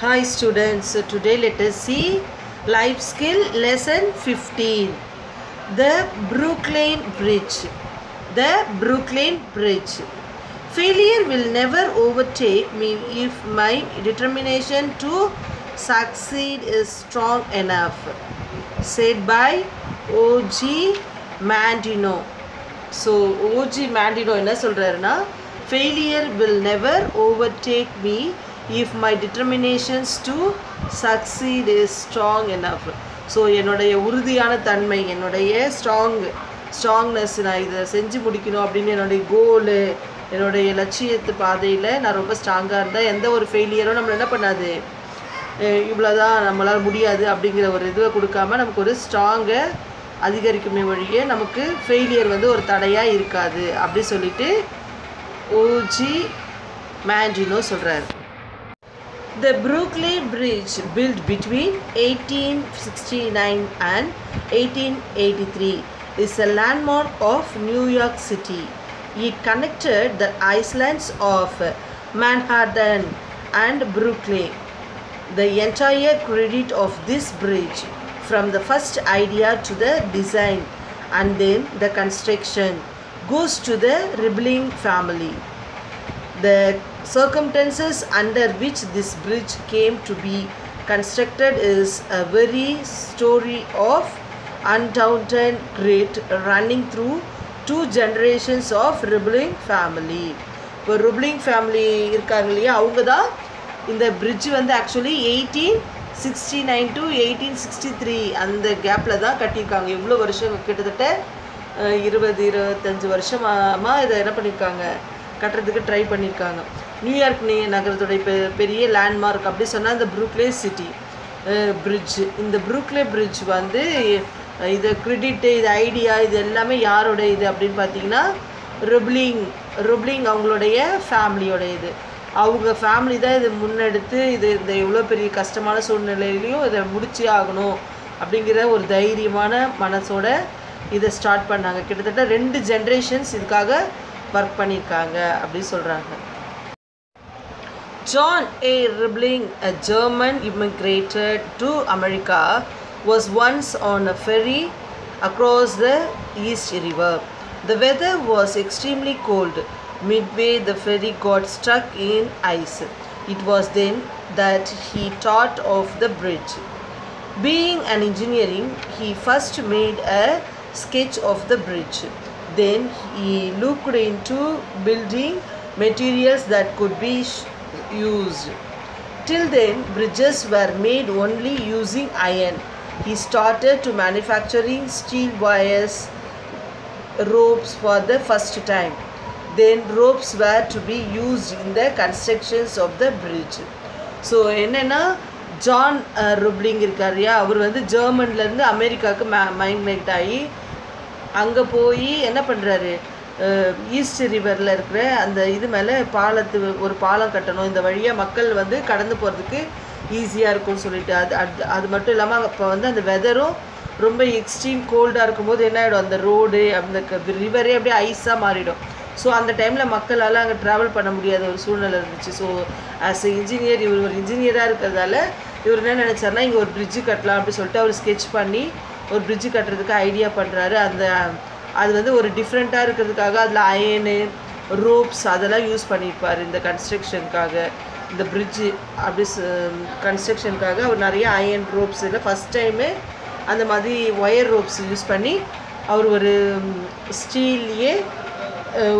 Hi students, so today let us see life skill lesson 15. The Brooklyn Bridge. The Brooklyn Bridge. Failure will never overtake me if my determination to succeed is strong enough. Said by O.G. Mandino. So OG Mandino என்ன சொல்கிறாருன்னா failure will never overtake me if my determinations to succeed is strong enough so என்னுடைய உறுதியான தன்மை என்னுடைய strong strongness நான் இதை செஞ்சு முடிக்கணும் அப்படின்னு என்னுடைய கோலு என்னுடைய லட்சியத்து பாதையில் நான் ரொம்ப ஸ்ட்ராங்காக இருந்தால் எந்த ஒரு ஃபெயிலியரும் நம்மளை என்ன பண்ணாது? இவ்வளோதான் நம்மளால் முடியாது அப்படிங்கிற ஒரு இதுவை கொடுக்காம நமக்கு ஒரு ஸ்ட்ராங்கை அதிகரிக்குமே வழியே நமக்கு ஃபெயிலியர் வந்து ஒரு தடையாக இருக்காது அப்படி சொல்லிட்டு ஓஜி மேண்டினோ சொல்கிறார் The Brooklyn Bridge, built between 1869 and 1883, is a landmark of New York City. It connected the islands of Manhattan and Brooklyn. The entire credit of this bridge, from the first idea to the design and then the construction, goes to the Ribbling family. The circumstances under which this bridge came to be constructed is a very story of undaunted grit running through two generations of Ribbling family இப்போ Roebling family இருக்காங்க இல்லையா? அவங்க தான் இந்த bridge வந்து actually eighteen sixty nine to eighteen sixty three அந்த கேப்பில் தான் கட்டியிருக்காங்க. எவ்வளோ வருஷம்? கிட்டத்தட்ட இருபது இருபத்தஞ்சி வருஷமாக இதை என்ன பண்ணியிருக்காங்க? கட்டுறதுக்கு ட்ரை பண்ணியிருக்காங்க. நியூயார்க் நீ நகரத்துடைய பெ பெரிய லேண்ட்மார்க் அப்படி சொன்னால் இந்த ப்ரூக்லே சிட்டி பிரிட்ஜ் இந்த ப்ரூக்லே பிரிட்ஜ் வந்து இது கிரெடிட்டு இது ஐடியா இது எல்லாமே யாரோட இது அப்படின்னு பார்த்தீங்கன்னா ருப்ளிங் ருப்ளிங் அவங்களுடைய ஃபேமிலியோட இது. அவங்க ஃபேமிலி தான் இதை முன்னெடுத்து இது இந்த எவ்வளோ பெரிய கஷ்டமான சூழ்நிலையிலையும் இதை முடிச்சே ஆகணும் அப்படிங்கிற ஒரு தைரியமான மனசோட இதை ஸ்டார்ட் பண்ணாங்க. கிட்டத்தட்ட ரெண்டு ஜென்ரேஷன்ஸ் இதுக்காக ஒர்க் பண்ணியிருக்காங்க அப்படின்னு சொல்கிறாங்க John A. Ribbling, a German immigrated to America, was once on a ferry across the East River. The weather was extremely cold. Midway, the ferry got stuck in ice. It was then that he thought of the bridge. Being an engineering, he first made a sketch of the bridge. Then he looked into building materials that could be used. Till then, bridges were made only using iron. He started to manufacturing steel wires, ropes for the first time. Then ropes were to be used in the constructions of the bridge. So என்னென்னா John Roebling இருக்கார் இல்லையா அவர் வந்து ஜெர்மன்லேருந்து அமெரிக்காவுக்கு மே migrate ஆகி அங்கே போய் என்ன பண்ணுறாரு ஈஸ்ட் ரிவரில் இருக்கிற அந்த இது மேலே பாலத்து ஒரு பாலம் கட்டணும். இந்த வழியாக மக்கள் வந்து கடந்து போகிறதுக்கு ஈஸியாக இருக்கும்னு சொல்லிட்டு அது அது அது மட்டும் இல்லாமல் அப்போ வந்து அந்த வெதரும் ரொம்ப எக்ஸ்ட்ரீம் கோல்டாக இருக்கும்போது என்ன ஆகிடும் அந்த ரோடு அந்த ரிவரே அப்படியே ஐஸாக மாறிடும். ஸோ அந்த டைமில் மக்களால் அங்கே ட்ராவல் பண்ண முடியாத ஒரு சூழ்நிலை இருந்துச்சு. ஸோ ஆஸ் எ இன்ஜினியர் இவர் ஒரு இன்ஜினியராக இருக்கிறதால இவர் என்ன நினச்சாருன்னா இங்கே ஒரு பிரிட்ஜு கட்டலாம் அப்படின்னு சொல்லிட்டு அவர் ஸ்கெட்ச் பண்ணி ஒரு பிரிட்ஜு கட்டுறதுக்கு ஐடியா பண்ணுறாரு அந்த அது வந்து ஒரு டிஃப்ரெண்ட்டாக இருக்கிறதுக்காக அதில் அயனு ரோப்ஸ் அதெல்லாம் யூஸ் பண்ணியிருப்பார். இந்த கன்ஸ்ட்ரக்ஷனுக்காக இந்த பிரிட்ஜு அப்படி கன்ஸ்ட்ரக்ஷனுக்காக அவர் நிறைய அயன் ரோப்ஸ் இல்லை. ஃபஸ்ட் டைமு அந்த மாதிரி ஒயர் ரோப்ஸ் யூஸ் பண்ணி அவர் ஒரு ஸ்டீல்லையே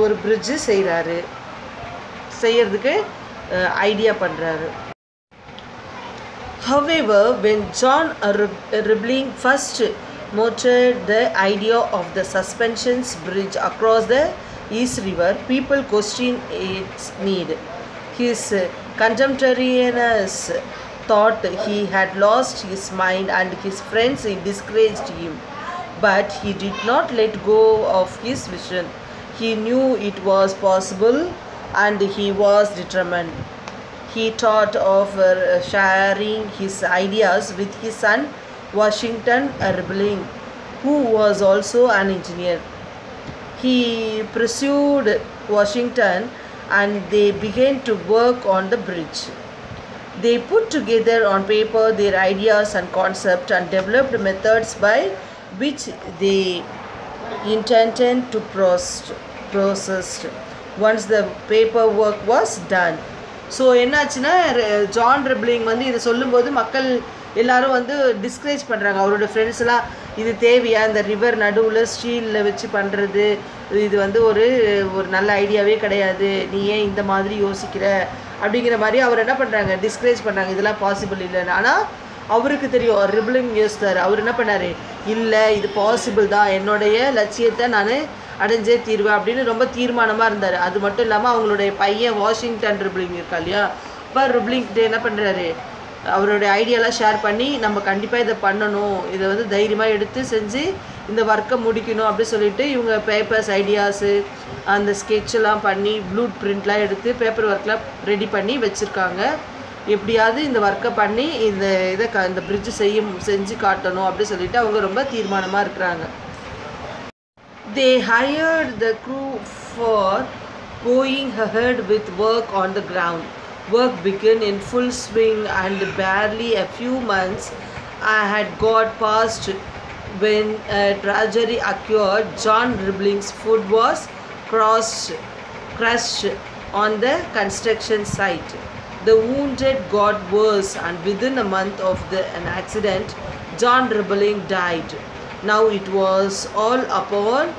ஒரு பிரிட்ஜு செய்கிறாரு செய்யறதுக்கு ஐடியா பண்ணுறாரு However, when John Roebling first motored the idea of the suspensions bridge across the East River, people questioned its need. His contemporaries thought he had lost his mind and his friends discouraged him. But he did not let go of his vision. He knew it was possible and he was determined. He thought of uh, sharing his ideas with his son Washington Ribbling, who was also an engineer. He pursued Washington and they began to work on the bridge. They put together on paper their ideas and concept and developed methods by which they intended to proce- process once the paperwork was done. So என்னாச்சுன்னா ரெ- John ரெப்ளிங் வந்து இதை சொல்லும்போது மக்கள் எல்லாரும் வந்து discourage பண்ணுறாங்க அவரோட ஃப்ரெண்ட்ஸ் எல்லாம் இது தேவையா? இந்த ரிவர் நடுவில் ஸ்டீலில் வச்சு பண்ணுறது இது வந்து ஒரு ஒரு நல்ல ஐடியாவே கிடையாது. நீ ஏன் இந்த மாதிரி யோசிக்கிற? அப்படிங்கிற மாதிரி அவர் என்ன பண்ணுறாங்க டிஸ்கரேஜ் பண்ணுறாங்க இதெல்லாம் பாசிபிள் இல்லைன்னு. ஆனால் அவருக்கு தெரியும். ரிபிளிங் யோசித்தார் அவர் என்ன பண்ணார்? இல்லை இது பாசிபிள் தான். என்னுடைய லட்சியத்தை நான் அடைஞ்சே தீர்வேன் அப்படின்னு ரொம்ப தீர்மானமாக இருந்தார். அது மட்டும் இல்லாமல் அவங்களுடைய பையன் வாஷிங்டன் ரிப்ளிங் இருக்கா இல்லையா? இப்போ ரிபிளிங் என்ன பண்ணுறாரு அவருடைய ஐடியாலாம் ஷேர் பண்ணி நம்ம கண்டிப்பாக இதை பண்ணணும். இதை வந்து தைரியமாக எடுத்து செஞ்சு இந்த ஒர்க்கை முடிக்கணும் அப்படி சொல்லிட்டு இவங்க பேப்பர்ஸ் ஐடியாஸு அந்த ஸ்கெட்செல்லாம் பண்ணி ப்ளூ பிரிண்ட்லாம் எடுத்து பேப்பர் ஒர்க்லாம் ரெடி பண்ணி வச்சுருக்காங்க. எப்படியாவது இந்த ஒர்க்கை பண்ணி இந்த இதை க இந்த பிரிட்ஜ் செய்யும் செஞ்சு காட்டணும் அப்படி சொல்லிட்டு அவங்க ரொம்ப தீர்மானமாக இருக்கிறாங்க. They hired the crew for going hurt with work on the ground Work began in full swing, and barely a few months I had got past when a tragedy occurred. John Ribling's foot was crossed, crushed on the construction site. The wounded got worse, and within a month of the, an accident, John Ribling died. Now it was all upon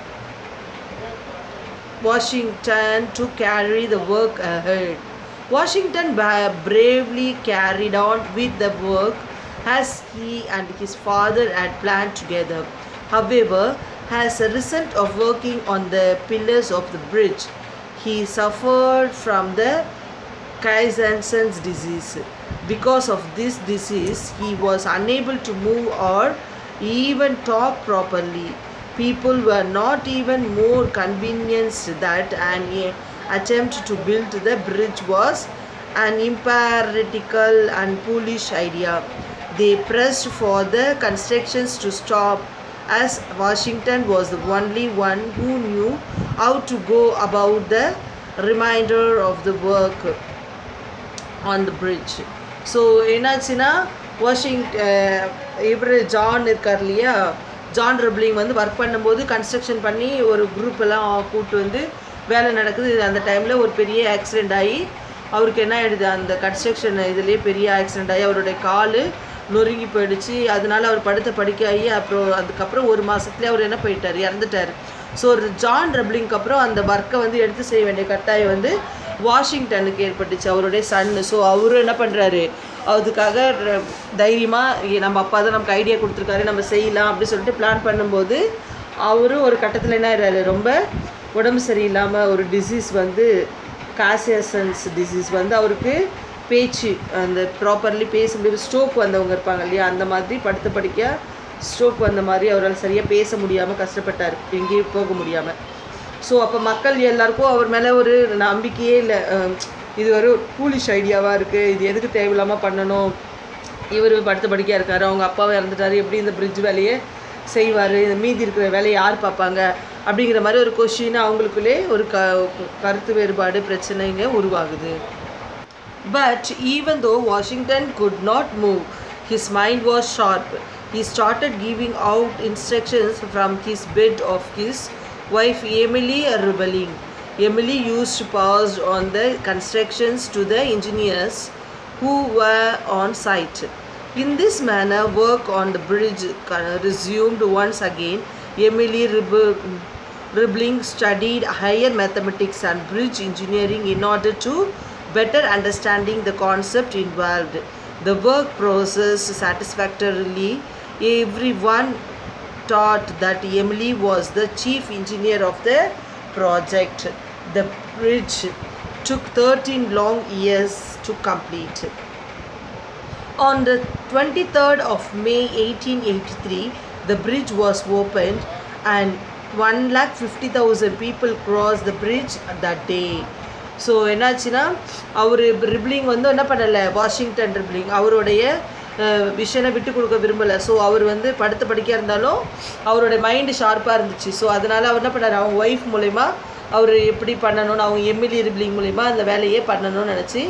Washington to carry the work ahead. Washington bravely carried on with the work as he and his father had planned together. However, as a result of working on the pillars of the bridge, he suffered from the Kaizensen's disease. Because of this disease, he was unable to move or even talk properly. People were not even more convinced that an attempt to build the bridge was an impractical and foolish idea. They pressed for the constructions to stop as Washington was the only one who knew how to go about the remainder of the work on the bridge so என்னாச்சுன்னா washing இவர் John இருக்கார் இல்லையா John ரப்ளிங் வந்து work பண்ணும்போது construction பண்ணி ஒரு group எல்லாம் கூப்பிட்டு வந்து வேலை நடக்குது. அந்த டைமில் ஒரு பெரிய ஆக்சிடெண்ட் ஆகி அவருக்கு என்ன ஆயிடுது? அந்த கன்ஸ்ட்ரக்ஷன் இதுலேயே பெரிய ஆக்சிடெண்ட் ஆகி அவருடைய கால் நொறுங்கி போயிடுச்சு. அதனால அவர் படுத்த படிக்காகி அப்புறம் அதுக்கப்புறம் ஒரு மாதத்துலேயே அவர் என்ன போயிட்டார்? இறந்துட்டார். ஸோ ஒரு ஜான் ரப்ளிங்க்கு அப்புறம் அந்த ஒர்க்கை வந்து எடுத்து செய்ய வேண்டிய கட்டாயம் வந்து வாஷிங்டனுக்கு ஏற்பட்டுச்சு. அவருடைய சன்னு ஸோ அவரும் என்ன பண்ணுறாரு அதுக்காக தைரியமாக நம்ம அப்பா தான் நமக்கு ஐடியா கொடுத்துருக்காரு. நம்ம செய்யலாம் அப்படின்னு சொல்லிட்டு பிளான் பண்ணும்போது அவரும் ஒரு கட்டத்தில் என்ன ஆயிடுறாரு? ரொம்ப உடம்பு சரியில்லாமல் ஒரு டிசீஸ் வந்து காசியசன்ஸ் டிசீஸ் வந்து அவருக்கு பேச்சு அந்த ப்ராப்பர்லி பேச முடியும் ஸ்ட்ரோக் வந்தவங்க இருப்பாங்க இல்லையா? அந்த மாதிரி படுத்த படிக்க ஸ்ட்ரோக் வந்த மாதிரி அவரால் சரியாக பேச முடியாமல் கஷ்டப்பட்டார். எங்கேயும் போக முடியாமல் ஸோ அப்போ மக்கள் எல்லாருக்கும் அவர் மேலே ஒரு நம்பிக்கையே இல்லை. இது ஒரு கூலிஷ் ஐடியாவாக இருக்குது இது எதுக்கு தேவையில்லாமல் பண்ணணும்? இவர் படுத்த படிக்கையாக இருக்கார். அவங்க அப்பாவை இறந்துட்டாரு. எப்படி இந்த பிரிட்ஜ் வேலையை செய்வார்? இந்த மீதி இருக்கிற வேலையை யார் பார்ப்பாங்க? அப்படிங்கிற மாதிரி ஒரு கொஷின் அவங்களுக்குள்ளே ஒரு க கருத்து வேறுபாடு பிரச்சனைங்க உருவாகுது But even though Washington could not move, his mind was sharp. He started giving out instructions from his bed of his wife Emily rebelling. Emily used to pass on the constructions to the engineers who were on site. In this manner, work on the bridge uh, resumed once again. Emily Rib- Ribbling studied higher mathematics and bridge engineering in order to better understanding the concept involved. The work process satisfactorily. Everyone thought that Emily was the chief engineer of the project. The bridge took 13 long years to complete. On the 23rd of May 1883, the bridge was opened and one lakh fifty thousand people cross the bridge that day so என்னாச்சுன்னா அவர் ரிப்ளிங் வந்து என்ன பண்ணலை? Washington ரிப்ளிங் அவருடைய விஷயனை விட்டு கொடுக்க விரும்பலை. So அவர் வந்து படுத்த படிக்க இருந்தாலும் அவரோட மைண்டு ஷார்ப்பாக இருந்துச்சு. ஸோ அதனால் அவர் என்ன பண்ணார்? அவங்க ஒய்ஃப் மூலயமா அவர் எப்படி பண்ணணும்னு அவங்க எம்எல்ஏ ரிப்ளிங் மூலிமா அந்த வேலையே பண்ணணும்னு நினச்சி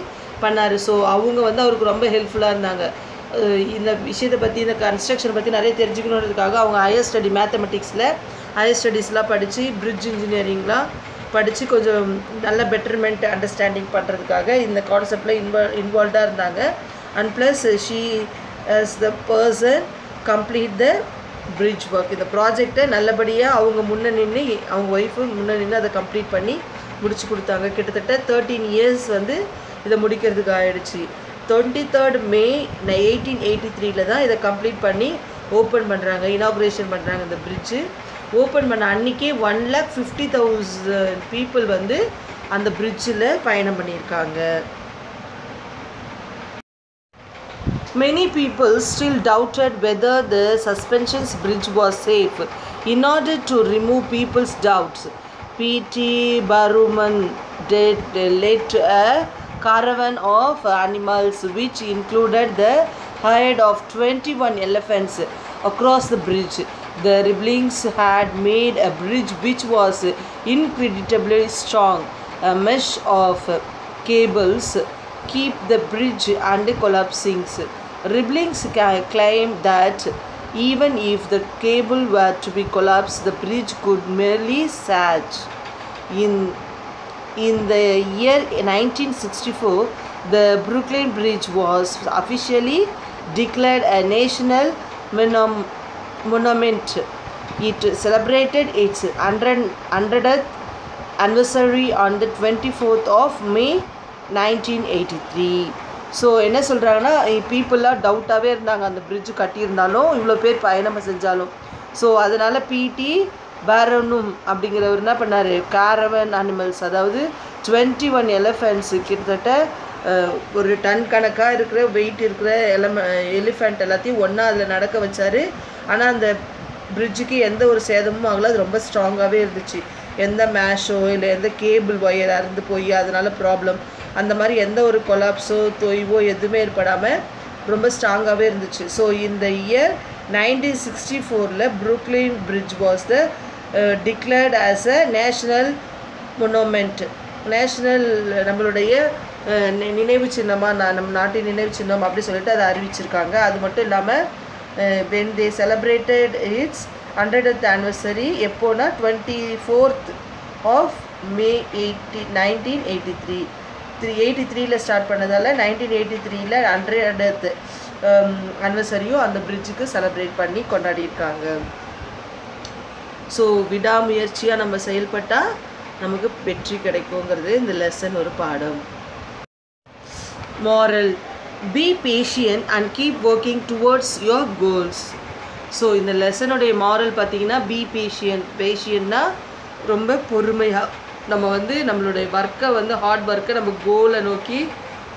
பண்ணார். ஸோ அவங்க வந்து அவருக்கு ரொம்ப ஹெல்ப்ஃபுல்லாக இருந்தாங்க. இந்த விஷயத்தை பற்றி இந்த கன்ஸ்ட்ரக்ஷன் பற்றி நிறைய தெரிஞ்சுக்கணுன்றதுக்காக அவங்க ஹையர் ஸ்டடி மேத்தமெட்டிக்ஸில் ஹையர் ஸ்டடீஸ்லாம் படித்து பிரிட்ஜ் இன்ஜினியரிங்லாம் படித்து கொஞ்சம் நல்ல பெட்டர்மெண்ட் அண்டர்ஸ்டாண்டிங் பண்ணுறதுக்காக இந்த கான்செப்டில் இன்வால் இன்வால்வ்டாக இருந்தாங்க. And plus she as the person complete the bridge work இந்த ப்ராஜெக்டை நல்லபடியாக அவங்க முன்னே நின்று அவங்க ஒய்ஃபு முன்னே நின்று அதை கம்ப்ளீட் பண்ணி முடிச்சு கொடுத்தாங்க. கிட்டத்தட்ட தேர்ட்டீன் இயர்ஸ் வந்து இதை முடிக்கிறதுக்கு ஆயிடுச்சு. Twenty third May eighteen eighty த்ரீல தான் இதை கம்ப்ளீட் பண்ணி ஓப்பன் பண்ணுறாங்க இனாக்ரேஷன் பண்ணுறாங்க இந்த பிரிட்ஜு ஓப்பன் பண்ண அன்றைக்கே one lakh fifty thousand people வந்து அந்த பிரிட்ஜில் பயணம் பண்ணியிருக்காங்க many people still doubted whether the suspensions bridge was safe in order to remove people's doubts P T Barnum did led a caravan of animals which included the the of twenty one elephants across the bridge The Riblings had made a bridge which was incredibly strong. A mesh of cables keep the bridge under collapsing. Riblings ca- claim that even if the cable were to be collapsed, the bridge could merely sag. In in the year 1964, the Brooklyn Bridge was officially declared a national monom- monument. It celebrated its 100 100th anniversary on the 24th of May 1983. So என்ன சொல்கிறாங்கன்னா பீப்புளாக டவுட்டாகவே இருந்தாங்க அந்த bridge கட்டியிருந்தாலும் இவ்வளோ பேர் பயணம் செஞ்சாலும் so அதனால் பிடி பேரனும் அப்படிங்கிறவர் என்ன பண்ணார் காரவன் அனிமல்ஸ் அதாவது டுவெண்ட்டி ஒன் எலிஃபெண்ட்ஸு கிட்டத்தட்ட ஒரு டன் கணக்காக இருக்கிற வெயிட் இருக்கிற எலம எலிஃபெண்ட் எல்லாத்தையும் ஒன்றா அதில் நடக்க வச்சார் ஆனால் அந்த பிரிட்ஜுக்கு எந்த ஒரு சேதமும் ஆகல. அது ரொம்ப ஸ்ட்ராங்காகவே இருந்துச்சு. எந்த மேஷோ இல்லை எந்த கேபிள் ஒயர் அறுந்து போய் அதனால ப்ராப்ளம் அந்த மாதிரி எந்த ஒரு கொலாப்ஸோ தொய்வோ எதுவுமே ஏற்படாமல் ரொம்ப ஸ்ட்ராங்காகவே இருந்துச்சு. ஸோ இந்த இயர் நைன்டீன் சிக்ஸ்டி ஃபோரில் Brooklyn bridge was the declared as a national monument national நம்மளுடைய நி- நினைவு சின்னமாக நான் நம்ம நாட்டின் நினைவு சின்னம் அப்படி சொல்லிட்டு அதை அறிவிச்சிருக்காங்க. அது மட்டும் இல்லாமல் when they celebrated its hundred anniversary எப்போனா twenty fourth of May eighty nineteen eighty three three eighty த்ரீல ஸ்டார்ட் பண்ணதால் நைன்டீன் எயிட்டி த்ரீல ஹண்ட்ரட் அனிவர்சரியும் அந்த பிரிட்ஜுக்கு செலப்ரேட் பண்ணி கொண்டாடியிருக்காங்க. ஸோ விடாமுயற்சியாக நம்ம செயல்பட்டால் நமக்கு வெற்றி கிடைக்குங்கிறது இந்த லெசன் ஒரு பாடம். Moral be patient and keep working towards your goals so இந்த லெசனுடைய மாரல் பார்த்தீங்கன்னா பி பேஷியன் பேஷியன்னா ரொம்ப பொறுமையாக நம்ம வந்து நம்மளுடைய ஒர்க்கை வந்து ஹார்ட் ஒர்க்கை நம்ம கோலை நோக்கி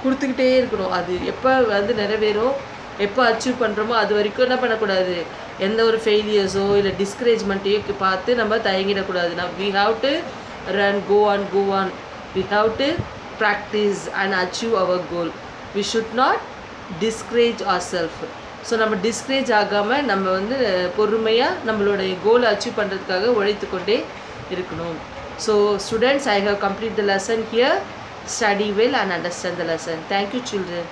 கொடுத்துக்கிட்டே இருக்கணும் அது எப்போ வந்து நிறைவேறும் எப்போ அச்சீவ் பண்ணுறோமோ அது வரைக்கும் என்ன பண்ணக்கூடாது? எந்த ஒரு ஃபெயிலியர்ஸோ இல்லை டிஸ்கரேஜ்மெண்ட்டையோ பார்த்து நம்ம தயங்கிடக்கூடாது. நம்ம we have to run go on go on we have to practice and achieve our goal we should not discourage our self so நம்ம டிஸ்கரேஜ் ஆகாமல் நம்ம வந்து பொறுமையாக நம்மளுடைய கோலை அச்சீவ் பண்ணுறதுக்காக உழைத்து கொண்டே இருக்கணும் so students I have complete the lesson here study well and understand the lesson thank you children